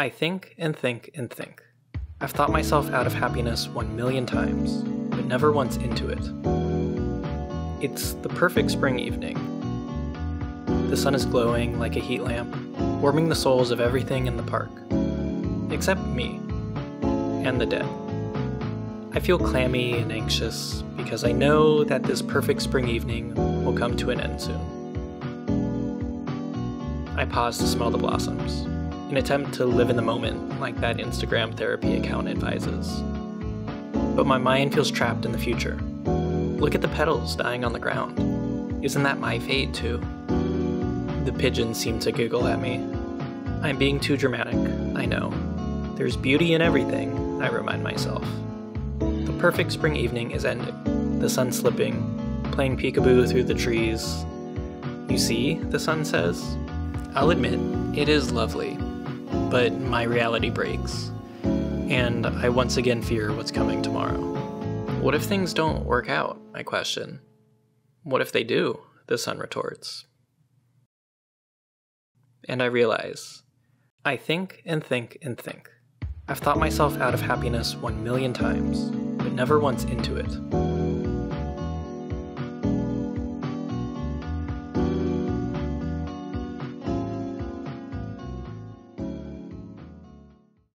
I think and think and think. I've thought myself out of happiness one million times, but never once into it. It's the perfect spring evening. The sun is glowing like a heat lamp, warming the souls of everything in the park, except me and the dead. I feel clammy and anxious because I know that this perfect spring evening will come to an end soon. I pause to smell the blossoms, an attempt to live in the moment like that Instagram therapy account advises. But my mind feels trapped in the future. Look at the petals dying on the ground. Isn't that my fate, too? The pigeons seem to giggle at me. I'm being too dramatic, I know. There's beauty in everything, I remind myself. The perfect spring evening is ending, the sun slipping, playing peekaboo through the trees. You see, the sun says. I'll admit, it is lovely, but my reality breaks, and I once again fear what's coming tomorrow. What if things don't work out? I question. What if they do? The sun retorts. And I realize I think and think and think. I've thought myself out of happiness one million times, but never once into it.